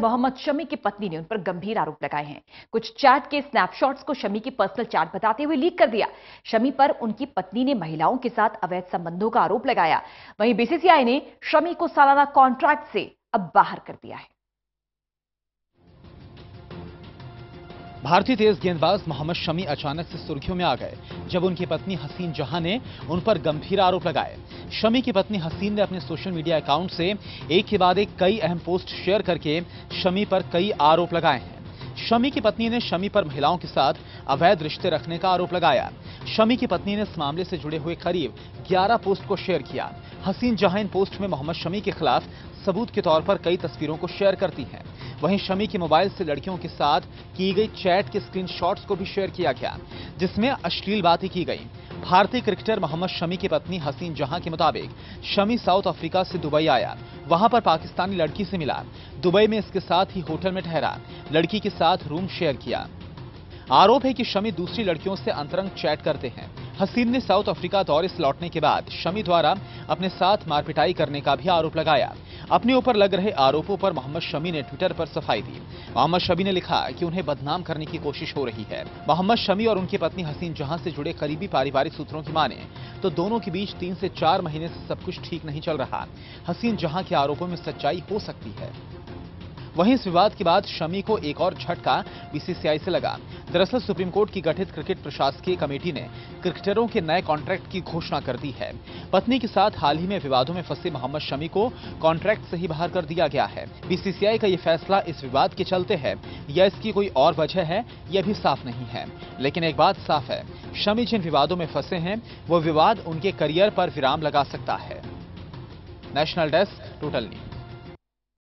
मोहम्मद शमी की पत्नी ने उन पर गंभीर आरोप लगाए हैं। कुछ चैट के स्नैपशॉट्स को शमी की पर्सनल चैट बताते हुए लीक कर दिया। शमी पर उनकी पत्नी ने महिलाओं के साथ अवैध संबंधों का आरोप लगाया। वहीं बीसीसीआई ने शमी को सालाना कॉन्ट्रैक्ट से अब बाहर कर दिया है। भारतीय तेज गेंदबाज मोहम्मद शमी अचानक से सुर्खियों में आ गए, जब उनकी पत्नी हसीन जहाँ ने उन पर गंभीर आरोप लगाए। शमी की पत्नी हसीन ने अपने सोशल मीडिया अकाउंट से एक के बाद एक कई अहम पोस्ट शेयर करके शमी पर कई आरोप लगाए हैं। शमी की पत्नी ने शमी पर महिलाओं के साथ अवैध रिश्ते रखने का आरोप लगाया। शमी की पत्नी ने इस मामले से जुड़े हुए करीब 11 पोस्ट को शेयर किया। हसीन जहाँ इन पोस्ट में मोहम्मद शमी के खिलाफ सबूत के तौर पर कई तस्वीरों को शेयर करती हैं। वहीं शमी के मोबाइल से लड़कियों के साथ की गई चैट के स्क्रीनशॉट्स को भी शेयर किया गया, जिसमें अश्लील बातें की गई। भारतीय क्रिकेटर मोहम्मद शमी की पत्नी हसीन जहाँ के मुताबिक शमी साउथ अफ्रीका से दुबई आया, वहाँ पर पाकिस्तानी लड़की से मिला। दुबई में इसके साथ ही होटल में ठहरा, लड़की के साथ रूम शेयर किया। आरोप है कि शमी दूसरी लड़कियों से अंतरंग चैट करते हैं। हसीन ने साउथ अफ्रीका दौरे से लौटने के बाद शमी द्वारा अपने साथ मारपिटाई करने का भी आरोप लगाया। अपने ऊपर लग रहे आरोपों पर मोहम्मद शमी ने ट्विटर पर सफ़ाई दी। मोहम्मद शमी ने लिखा कि उन्हें बदनाम करने की कोशिश हो रही है। मोहम्मद शमी और उनकी पत्नी हसीन जहाँ से जुड़े करीबी पारिवारिक सूत्रों की माने तो दोनों के बीच तीन से चार महीने से सब कुछ ठीक नहीं चल रहा। हसीन जहाँ के आरोपों में सच्चाई हो सकती है। वहीं इस विवाद के बाद शमी को एक और झटका बीसीसीआई से लगा। दरअसल सुप्रीम कोर्ट की गठित क्रिकेट प्रशासकीय कमेटी ने क्रिकेटरों के नए कॉन्ट्रैक्ट की घोषणा कर दी है। पत्नी के साथ हाल ही में विवादों में फंसे मोहम्मद शमी को कॉन्ट्रैक्ट से ही बाहर कर दिया गया है। बीसीसीआई का यह फैसला इस विवाद के चलते है, या इसकी कोई और वजह है यह भी साफ़ नहीं है। लेकिन एक बात साफ़ है, शमी जिन विवादों में फंसे हैं, वो विवाद उनके करियर पर विराम लगा सकता है। National desk, total news.